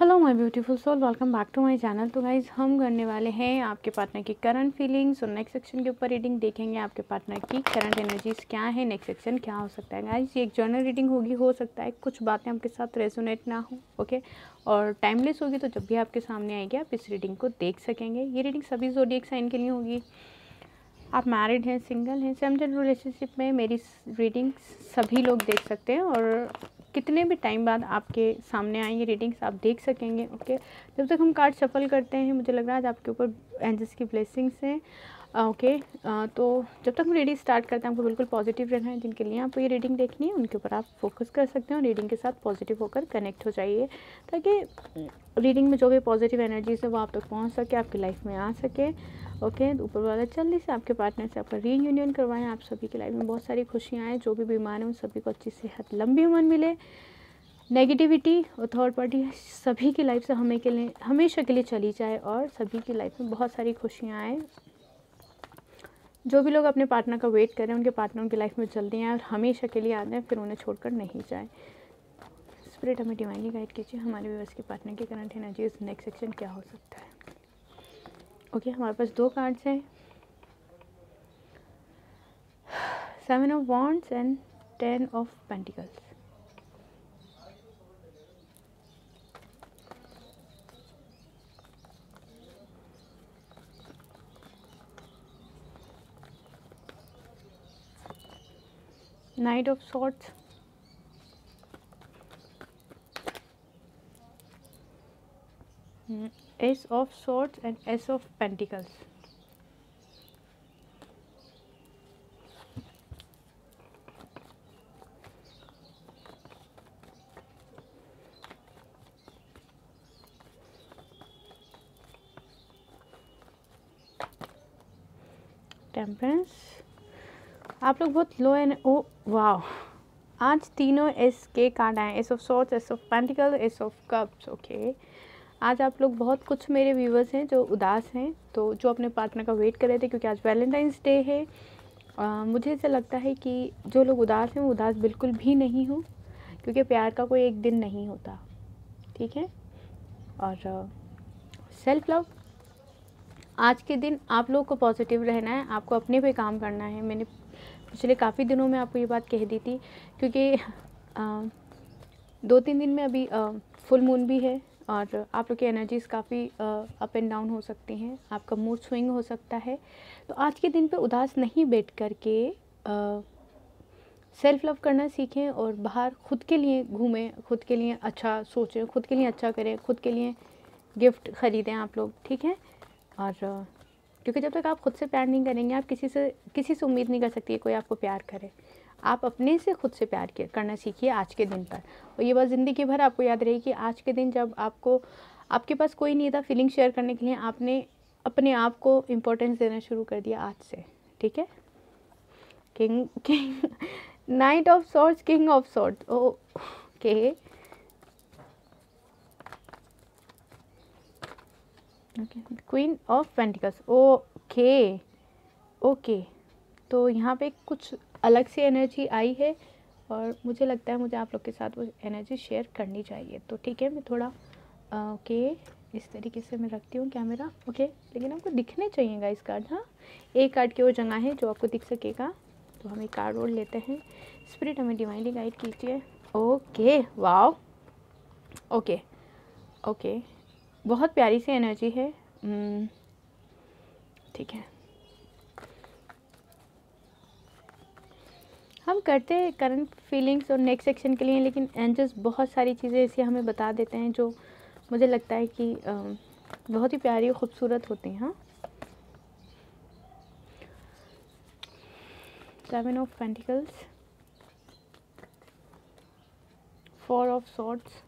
Hello my beautiful soul welcome back to my channel तो guys हम करने वाले हैं आपके पार्टनर की करंट फीलिंग्स और नेक्स्ट सेक्शन के ऊपर रीडिंग देखेंगे आपके पार्टनर की करंट एनर्जीज क्या है नेक्स्ट सेक्शन क्या हो सकता है। गाइज़ ये एक जर्नल रीडिंग होगी, हो सकता है कुछ बातें आपके साथ रेजोनेट ना हो ओके और टाइमलेस होगी तो जब भी आपके सामने आएगी, आप इस रीडिंग को देख सकेंगे। ये रीडिंग सभी जोडियक साइन के लिए होगी। आप मैरिड हैं सिंगल हैं सेमटन रिलेशनशिप में मेरी रीडिंग सभी लोग देख सकते हैं और कितने भी टाइम बाद आपके सामने आएँगे रीडिंग्स आप देख सकेंगे ओके जब तक हम कार्ड सफल करते हैं, मुझे लग रहा है आज आपके ऊपर एंजल्स की ब्लेसिंग्स हैं। ओके तो जब तक हम रीडिंग स्टार्ट करते हैं, आपको बिल्कुल पॉजिटिव रहना है जिनके लिए, आपको ये रीडिंग देखनी है, उनके ऊपर आप फोकस कर सकते हैं और रीडिंग के साथ पॉजिटिव होकर कनेक्ट हो जाइए, ताकि रीडिंग में जो भी पॉजिटिव एनर्जीज है, वो आप तक पहुँच सके, आपकी लाइफ में आ सके ओके तो ऊपर वाला जल्दी से आपके पार्टनर से आपका रीयूनियन करवाएँ, आप सभी की लाइफ में बहुत सारी खुशियाँ आएँ, जो भी बीमार हैं, उन सभी को अच्छी सेहत, लंबी उम्र मिले नेगेटिविटी और थर्ड पार्टी सभी की लाइफ से हमें के लिए, हमेशा के लिए चली जाए और सभी की लाइफ में बहुत सारी खुशियाँ आए जो भी लोग अपने पार्टनर का वेट करें उनके पार्टनर उनकी लाइफ में जल्दी आए और हमेशा के लिए आ हैं फिर उन्हें छोड़कर नहीं जाए। स्प्रेट हमें डिवाइनली गाइड कीजिए। हमारे व्यवस्था के पार्टनर की करंट एनर्जी नेक्स्ट सेक्शन क्या हो सकता है? ओके okay, हमारे पास दो कार्ड्स हैं। Seven of wands and ten of pentacles knight of swords ace of swords and ace of pentacles temperance आप लोग बहुत लो एंड ओ वाह आज तीनों एस के कार्ड आए ace of swords ace of pentacle ace of cups okay आज आप लोग बहुत कुछ मेरे व्यूवर्स हैं जो उदास हैं तो जो अपने पार्टनर का वेट कर रहे थे क्योंकि आज वैलेंटाइंस डे है आ, मुझे ऐसा लगता है कि जो लोग उदास हैं वो उदास बिल्कुल भी नहीं हो क्योंकि प्यार का कोई एक दिन नहीं होता ठीक है? और सेल्फ लव आज के दिन आप लोग को पॉजिटिव रहना है आपको अपने पे काम करना है मैंने पिछले काफ़ी दिनों में आपको ये बात कह दी थी, क्योंकि दो तीन दिन में अभी फुल मून भी है और आप लोग की एनर्जीज़ काफ़ी अप एंड डाउन हो सकती हैं, आपका मूड स्विंग हो सकता है। तो आज के दिन पे उदास नहीं बैठ कर के सेल्फ लव करना सीखें और बाहर खुद के लिए घूमें, खुद के लिए अच्छा सोचें, खुद के लिए अच्छा करें, खुद के लिए गिफ्ट ख़रीदें आप लोग, ठीक है? और क्योंकि जब तक आप खुद से प्यार नहीं करेंगे, आप किसी से किसी से उम्मीद नहीं कर सकती कोई आपको प्यार करे। आप अपने से खुद से प्यार करना सीखिए आज के दिन पर। और ये बात ज़िंदगी भर आपको याद रही कि आज के दिन जब आपको, आपके पास कोई नहीं था फीलिंग शेयर करने के लिए, आपने अपने आप को इम्पोर्टेंस देना शुरू कर दिया आज से, ठीक है? King king knight of swords king of swords okay queen of pentacles okay okay तो यहाँ पे कुछ अलग से एनर्जी आई है और मुझे लगता है मुझे आप लोग के साथ वो एनर्जी शेयर करनी चाहिए। तो ठीक है, मैं थोड़ा ओके इस तरीके से मैं रखती हूँ कैमरा ओके लेकिन आपको दिखने चाहिएगा इस कार्ड हाँ? एक कार्ड की वो जगह है जो आपको दिख सकेगा। तो हम एक कार्ड और लेते हैं। स्पिरिट हमें डिवाइनली गाइड कीजिए। ओके वाओ ओके ओके बहुत प्यारी सी एनर्जी है। हम्म, ठीक है। हम करते हैं करंट फीलिंग्स और नेक्स्ट सेक्शन के लिए लेकिन एंजल्स बहुत सारी चीज़ें ऐसी हमें बता देते हैं जो मुझे लगता है कि बहुत ही प्यारी और ख़ूबसूरत होती हैं हाँ। Seven of pentacles four of swords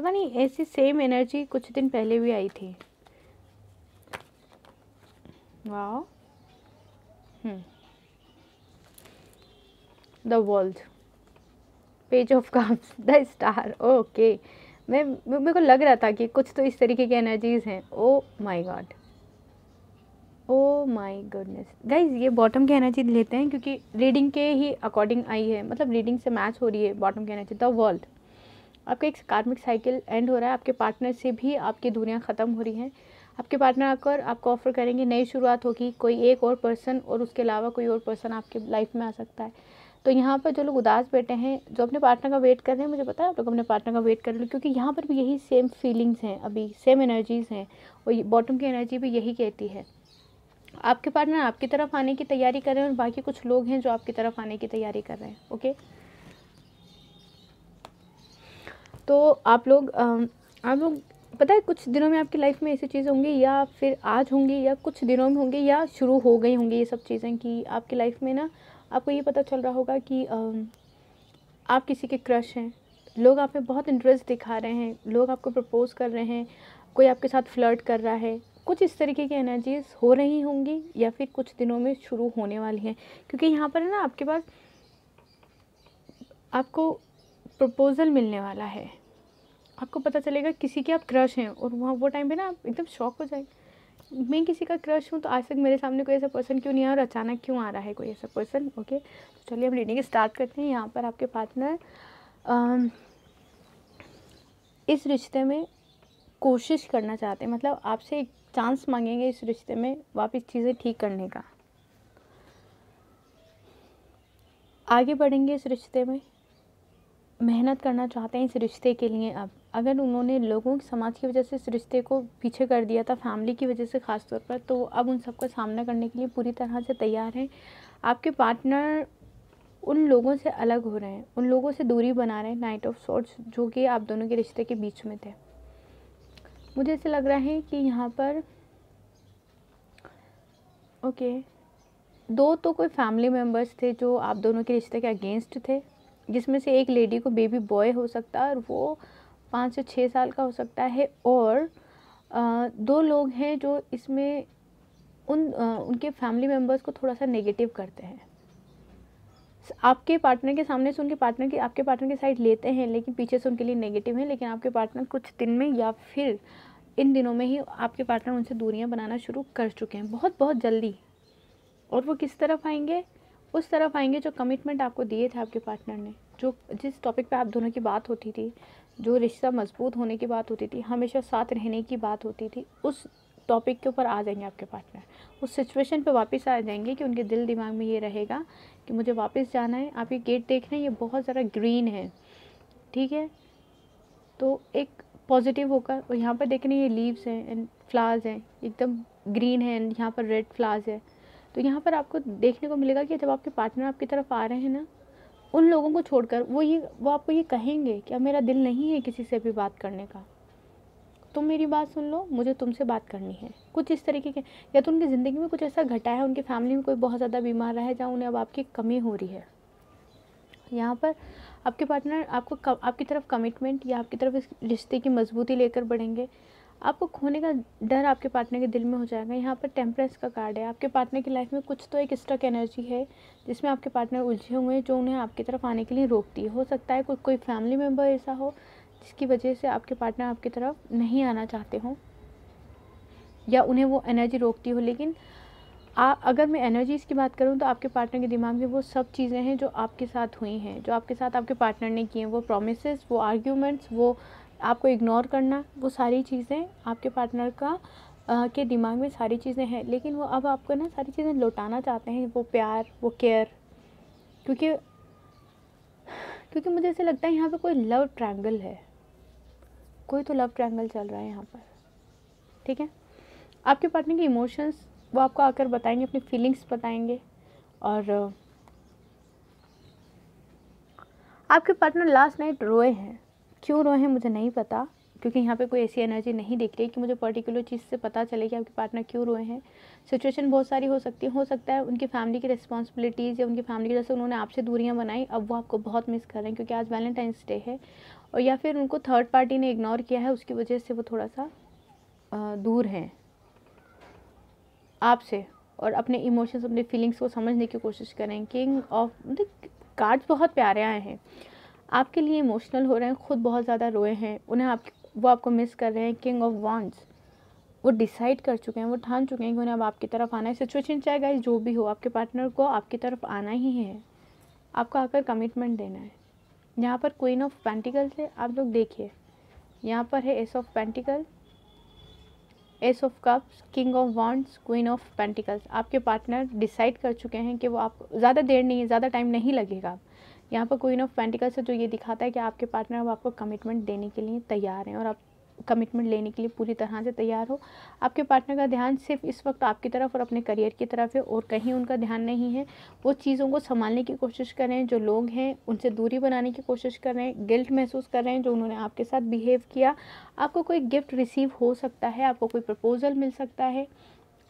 पता नहीं, ऐसी सेम एनर्जी कुछ दिन पहले भी आई थी। Wow the world page of cups the star okay मैं मेरे को लग रहा था कि कुछ तो इस तरीके की एनर्जीज हैं। ओ my god oh my goodness guys ये बॉटम की एनर्जी लेते हैं क्योंकि रीडिंग के ही अकॉर्डिंग आई है। मतलब रीडिंग से मैच हो रही है बॉटम की एनर्जी द वर्ल्ड आपका एक कार्मिक साइकिल एंड हो रहा है, आपके पार्टनर से भी आपकी दूरियाँ ख़त्म हो रही हैं। आपके पार्टनर आकर आपको ऑफ़र करेंगे नई शुरुआत होगी, कोई एक और पर्सन और उसके अलावा कोई और पर्सन आपके लाइफ में आ सकता है। तो यहाँ पर जो लोग उदास बैठे हैं, जो अपने पार्टनर का वेट कर रहे हैं, मुझे पता है आप लोग अपने पार्टनर का वेट कर रहे हैं, क्योंकि यहाँ पर भी यही सेम फीलिंग्स हैं अभी सेम एनर्जीज़ हैं और बॉटम की एनर्जी भी यही कहती है। आपके पार्टनर आपकी तरफ़ आने की तैयारी कर रहे हैं और बाकी कुछ लोग हैं जो आपकी तरफ़ आने की तैयारी कर रहे हैं ओके तो आप लोग आप लोग, पता है कुछ दिनों में आपकी लाइफ में ऐसी चीज़ें होंगी या फिर आज होंगी या कुछ दिनों में होंगी या शुरू हो गई होंगी ये सब चीज़ें कि आपकी लाइफ में ना आपको ये पता चल रहा होगा कि आप किसी के क्रश हैं। लोग आप में बहुत इंटरेस्ट दिखा रहे हैं, लोग आपको प्रपोज़ कर रहे हैं, कोई आपके साथ फ्लर्ट कर रहा है। कुछ इस तरीके की एनर्जीज हो रही होंगी या फिर कुछ दिनों में शुरू होने वाली हैं। क्योंकि यहाँ पर है ना आपके पास आपको प्रपोज़ल मिलने वाला है। आपको पता चलेगा किसी के आप क्रश हैं और वहाँ वो टाइम पे ना आप एकदम शॉक हो जाएँगे। मैं किसी का क्रश हूँ तो आज तक मेरे सामने कोई ऐसा पर्सन क्यों नहीं आया और अचानक क्यों आ रहा है कोई ऐसा पर्सन ओके तो चलिए हम रीडिंग स्टार्ट करते हैं। यहाँ पर आपके पार्टनर इस रिश्ते में कोशिश करना चाहते हैं। मतलब आपसे एक चांस मांगेंगे इस रिश्ते में वापस चीज़ें ठीक करने का। आगे बढ़ेंगे इस रिश्ते में। मेहनत करना चाहते हैं इस रिश्ते के लिए अब। अगर उन्होंने लोगों की, समाज की वजह से इस रिश्ते को पीछे कर दिया था, फैमिली की वजह से ख़ास तौर पर तो अब उन सबका सामना करने के लिए पूरी तरह से तैयार हैं। आपके पार्टनर उन लोगों से अलग हो रहे हैं, उन लोगों से दूरी बना रहे हैं नाइट ऑफ़ सॉर्ट्स जो कि आप दोनों के रिश्ते के बीच में थे। मुझे ऐसे लग रहा है कि यहाँ पर, ओके, दो तो कोई फैमिली मेंबर्स थे जो आप दोनों के रिश्ते के अगेंस्ट थे, जिसमें से एक लेडी को बेबी बॉय हो सकता है और वो पाँच से छः साल का हो सकता है और आ, दो लोग हैं जो इसमें उन आ, उनके फैमिली मेंबर्स को थोड़ा सा नेगेटिव करते हैं। आपके पार्टनर के सामने से उनके पार्टनर की आपके पार्टनर की साइड लेते हैं लेकिन पीछे से उनके लिए नेगेटिव है लेकिन आपके पार्टनर कुछ दिन में या फिर इन दिनों में ही आपके पार्टनर उनसे दूरियाँ बनाना शुरू कर चुके हैं। बहुत बहुत जल्दी। और वो किस तरफ़ आएँगे? उस तरफ़ आएँगे जो कमिटमेंट आपको दिए थे आपके पार्टनर ने जो जिस टॉपिक पे आप दोनों की बात होती थी। जो रिश्ता मज़बूत होने की बात होती थी, हमेशा साथ रहने की बात होती थी, उस टॉपिक के ऊपर आ जाएँगे आपके पार्टनर उस सिचुएशन पे वापस आ जाएँगे कि उनके दिल दिमाग में ये रहेगा कि मुझे वापस जाना है। आप ये गेट देख रहे हैं ये बहुत ज़्यादा ग्रीन है, ठीक है? तो एक पॉजिटिव होकर, और यहाँ पर देख रहे हैं ये लीव्स हैं एंड फ्लावर्स हैं, एकदम ग्रीन है एंड यहाँ पर रेड फ्लावर्स है। तो यहाँ पर आपको देखने को मिलेगा कि जब आपके पार्टनर आपकी तरफ़ आ रहे हैं ना उन लोगों को छोड़कर वो ये, वो आपको ये कहेंगे कि अब मेरा दिल नहीं है किसी से भी बात करने का। तुम मेरी बात सुन लो, मुझे तुमसे बात करनी है। कुछ इस तरीके के, या तो उनकी ज़िंदगी में कुछ ऐसा घटा है, उनकी फैमिली में कोई बहुत ज़्यादा बीमार रहा है, जहाँ उन्हें अब आपकी कमी हो रही है। यहाँ पर आपके पार्टनर, आपको आपकी तरफ़ कमिटमेंट या आपकी तरफ़ इस रिश्ते की मजबूती लेकर बढ़ेंगे। आपको खोने का डर आपके पार्टनर के दिल में हो जाएगा। यहाँ पर टेम्परेंस का कार्ड है। आपके पार्टनर की लाइफ में कुछ तो एक स्टक एनर्जी है जिसमें आपके पार्टनर उलझे हुए हैं जो उन्हें आपकी तरफ़ आने के लिए रोकती है। हो सकता है कोई कोई फैमिली मेंबर ऐसा हो जिसकी वजह से आपके पार्टनर आपकी तरफ़ नहीं आना चाहते हों या उन्हें वो एनर्जी रोकती हो। लेकिन आ, अगर मैं एनर्जीज़ की बात करूँ तो आपके पार्टनर के दिमाग में वो सब चीज़ें हैं जो आपके साथ हुई हैं जो आपके साथ आपके पार्टनर ने किए हैं। वो प्रोमिस वो आर्ग्यूमेंट्स वो आपको इग्नोर करना वो सारी चीज़ें आपके पार्टनर का आ, के दिमाग में सारी चीज़ें हैं लेकिन वो अब आपको ना सारी चीज़ें लौटाना चाहते हैं वो प्यार वो केयर क्योंकि क्योंकि मुझे ऐसे लगता है यहाँ पे कोई लव ट्रायंगल है कोई तो लव ट्रायंगल चल रहा है यहाँ पर ठीक है? आपके पार्टनर के इमोशंस वो आपको आकर बताएँगे अपनी फीलिंग्स बताएँगे और आपके पार्टनर लास्ट नाइट रोए हैं क्यों रोए हैं, मुझे नहीं पता। क्योंकि यहाँ पे कोई ऐसी एनर्जी नहीं दिख रही कि मुझे पर्टिकुलर चीज़ से पता चले कि आपके पार्टनर क्यों रोए हैं। सिचुएशन बहुत सारी हो सकती है। हो सकता है उनकी फैमिली की रिस्पॉन्सिबिलिटीज़ या उनकी फैमिली की, जैसे उन्होंने आपसे दूरियाँ बनाई, अब वो आपको बहुत मिस कर रहे हैं क्योंकि आज वैलेंटाइंस डे है। और या फिर उनको थर्ड पार्टी ने इग्नोर किया है, उसकी वजह से वो थोड़ा सा दूर हैं। आपसे और अपने इमोशंस अपने फीलिंग्स को समझने की कोशिश करें। किंग ऑफ़ कार्ड्स बहुत प्यारे आए हैं। आपके लिए इमोशनल हो रहे हैं, खुद बहुत ज़्यादा रोए हैं, उन्हें आप, वो आपको मिस कर रहे हैं किंग ऑफ़ वॉन्ट्स वो डिसाइड कर चुके हैं, वो ठान चुके हैं कि उन्हें अब आपकी तरफ़ आना है। सिचुएशन चाहे गाइस जो भी हो, आपके पार्टनर को आपकी तरफ़ आना ही है। आपको आकर कमिटमेंट देना है। यहाँ पर क्वीन ऑफ़ पेंटिकल से आप लोग देखिए। यहाँ पर है ace of pentacle ace of cups king of wands queen of pentacles आपके पार्टनर डिसाइड कर चुके हैं कि वो आप, ज़्यादा देर नहीं है, ज़्यादा टाइम नहीं लगेगा। यहाँ पर क्वीन ऑफ़ पेंटिकल्स से जो ये दिखाता है कि आपके पार्टनर अब आपको कमिटमेंट देने के लिए तैयार हैं और आप कमिटमेंट लेने के लिए पूरी तरह से तैयार हो। आपके पार्टनर का ध्यान सिर्फ़ इस वक्त आपकी तरफ़ और अपने करियर की तरफ़ है और कहीं उनका ध्यान नहीं है। वो चीज़ों को संभालने की कोशिश कर रहे हैं, जो लोग हैं, उनसे दूरी बनाने की कोशिश कर रहे हैं, गिल्ट महसूस कर रहे हैं, जो उन्होंने आपके साथ बिहेव किया। आपको कोई गिफ्ट रिसीव हो सकता है, आपको कोई प्रपोज़ल मिल सकता है।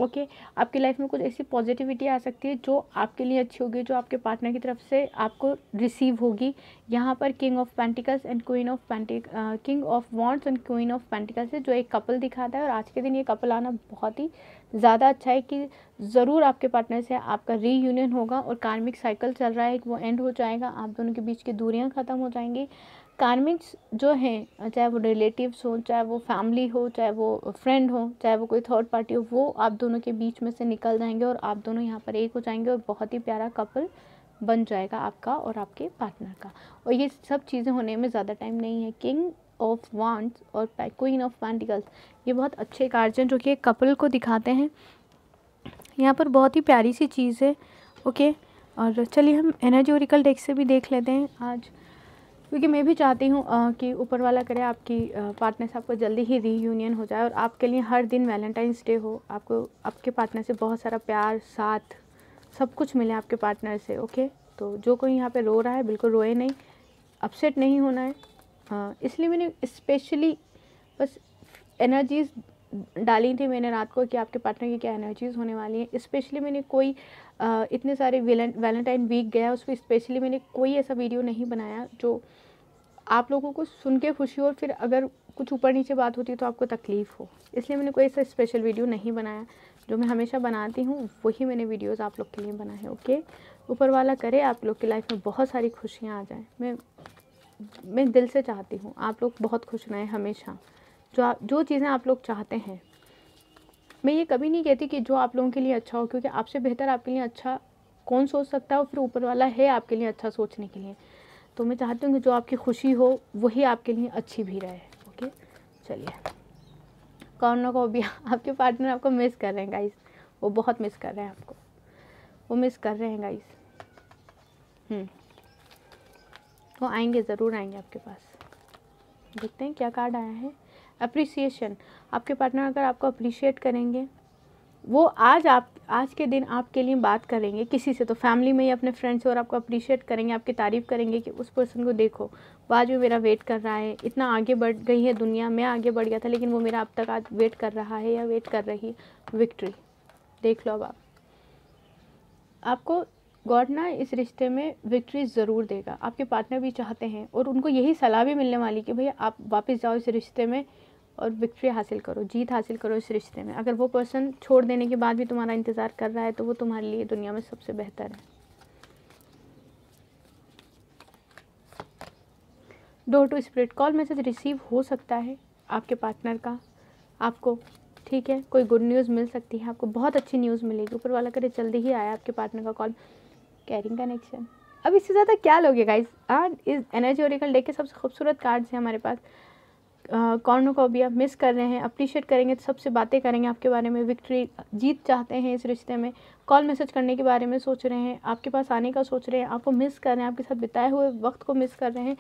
ओके okay, आपकी लाइफ में कुछ ऐसी पॉजिटिविटी आ सकती है जो आपके लिए अच्छी होगी जो आपके पार्टनर की तरफ़ से आपको रिसीव होगी। यहाँ पर king of pentacles and queen of pentacle king of wands and queen of pentacles है जो एक कपल दिखाता है। और आज के दिन ये कपल आना बहुत ही ज़्यादा अच्छा है कि ज़रूर आपके पार्टनर से आपका रीयूनियन होगा और कार्मिक साइकिल चल रहा है, वो एंड हो जाएगा, आप दोनों के बीच की दूरियाँ ख़त्म हो जाएँगी। कार्मिक्स जो हैं, चाहे वो रिलेटिव्स हो, चाहे वो फैमिली हो, चाहे वो फ्रेंड हो, चाहे वो कोई थर्ड पार्टी हो, वो आप दोनों के बीच में से निकल जाएँगे और आप दोनों यहाँ पर एक हो जाएँगे और बहुत ही प्यारा कपल बन जाएगा आपका और आपके पार्टनर का। और ये सब चीज़ें होने में ज़्यादा टाइम नहीं है। किंग ऑफ़ वांट्स और क्वीन ऑफ़ पैंटिकल्स ये बहुत अच्छे कार्ड हैं जो कि एक कपल को दिखाते हैं। यहाँ पर बहुत ही प्यारी सी चीज़ है ओके और चलिए हम एनर्जी ओरिकल डेक से भी देख लेते हैं आज। क्योंकि मैं भी चाहती हूँ कि ऊपर वाला करे आपकी पार्टनर से आपको जल्दी ही रीयूनियन हो जाए और आपके लिए हर दिन वैलेंटाइंस डे हो। आपको, आपके पार्टनर से बहुत सारा प्यार, साथ, सब कुछ मिले आपके पार्टनर से ओके तो जो कोई यहाँ पे रो रहा है, बिल्कुल रोए नहीं। अपसेट नहीं होना है। इसलिए मैंने स्पेशली बस एनर्जीज़ डाली थी मैंने रात को कि आपके पार्टनर की क्या एनर्जीज़ होने वाली हैं। स्पेशली मैंने कोई आ, इतने सारे वैलेंटाइन वीक गया उस पर स्पेशली मैंने कोई ऐसा वीडियो नहीं बनाया जो आप लोगों को सुन के खुशी हो और फिर अगर कुछ ऊपर नीचे बात होती है तो आपको तकलीफ़ हो। इसलिए मैंने कोई ऐसा स्पेशल वीडियो नहीं बनाया। जो मैं हमेशा बनाती हूँ वही मैंने वीडियोज़ आप लोग के लिए बनाए ओके ऊपर वाला करे आप लोग की लाइफ में बहुत सारी खुशियाँ आ जाएँ। मैं मैं दिल से चाहती हूँ, आप लोग बहुत खुश रहें हमेशा। जो आप, जो चीज़ें आप लोग चाहते हैं। मैं ये कभी नहीं कहती कि जो आप लोगों के लिए अच्छा हो, क्योंकि आपसे बेहतर आपके लिए अच्छा कौन सोच सकता है और फिर ऊपर वाला है आपके लिए अच्छा सोचने के लिए। तो मैं चाहती हूँ कि जो आपकी खुशी हो, वही आपके लिए अच्छी भी रहे, ओके? चलिए। कौन ना भी, आपके पार्टनर आपको मिस कर रहे हैं गाइस वो बहुत मिस कर रहे हैं आपको। वो मिस कर रहे हैं गाइस हम्म। वो आएँगे, ज़रूर आएँगे आपके पास। देखते हैं क्या कार्ड आया है। अप्रिसिएशन आपके पार्टनर अगर आपको अप्रिशिएट करेंगे, वो आज आप, आज के दिन आपके लिए बात करेंगे किसी से तो फैमिली में ही अपने फ्रेंड्स और आपको अप्रिशिएट करेंगे, आपकी तारीफ़ करेंगे कि उस पर्सन को देखो वो आज भी मेरा वेट कर रहा है, इतना आगे बढ़ गई है दुनिया, मैं आगे बढ़ गया था, लेकिन वो मेरा अब तक आज वेट कर रहा है या वेट कर रही है। विक्ट्री देख लो अब आप। आपको गॉड ना इस रिश्ते में विक्ट्री ज़रूर देगा। आपके पार्टनर भी चाहते हैं और उनको यही सलाह भी मिलने वाली कि भैया आप वापस जाओ इस रिश्ते में और विक्ट्री हासिल करो, जीत हासिल करो इस रिश्ते में। अगर वो पर्सन छोड़ देने के बाद भी तुम्हारा इंतज़ार कर रहा है तो वो तुम्हारे लिए दुनिया में सबसे बेहतर है। Door to spirit call message receive हो सकता है आपके पार्टनर का। आपको, ठीक है, कोई गुड न्यूज़ मिल सकती है, आपको बहुत अच्छी न्यूज़ मिलेगी। ऊपर वाला करे, जल्दी ही आया आपके पार्टनर का कॉल कैरिंग कनेक्शन अब इससे ज़्यादा क्या लोगे गाइस हाँ इस एनर्जी ओरिकल डेक के सबसे खूबसूरत कार्ड्स हैं हमारे पास। कॉर्नों को भी आप मिस कर रहे हैं अप्रिशिएट करेंगे तो सबसे बातें करेंगे आपके बारे में विक्ट्री जीत चाहते हैं इस रिश्ते में। कॉल मैसेज करने के बारे में सोच रहे हैं, आपके पास आने का सोच रहे हैं आपको मिस कर रहे हैं, आपके साथ बिताए हुए वक्त को मिस कर रहे हैं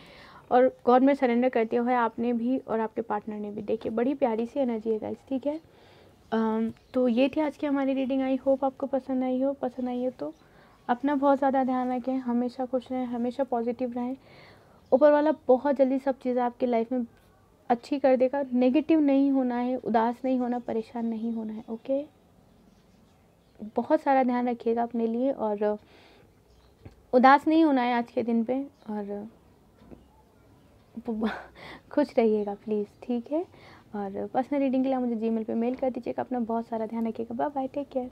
और गॉड में सरेंडर करते हुए आपने भी और आपके पार्टनर ने भी। देखिए, बड़ी प्यारी सी एनर्जी है गाइस ठीक है? तो ये थी आज की हमारी रीडिंग आई होप आपको पसंद आई हो, पसंद आई हो तो अपना बहुत ज़्यादा ध्यान रखें, हमेशा खुश रहें, हमेशा पॉजिटिव रहें। ऊपर वाला बहुत जल्दी सब चीज़ें आपकी लाइफ में अच्छी कर देगा, नेगेटिव नहीं होना है, उदास नहीं होना, परेशान नहीं होना है, ओके? बहुत सारा ध्यान रखिएगा अपने लिए और उदास नहीं होना है आज के दिन पे और खुश रहिएगा प्लीज़ ठीक है? और पर्सनल रीडिंग के लिए मुझे जीमेल पे मेल कर दीजिएगा, अपना बहुत सारा ध्यान रखिएगा। Bye bye take care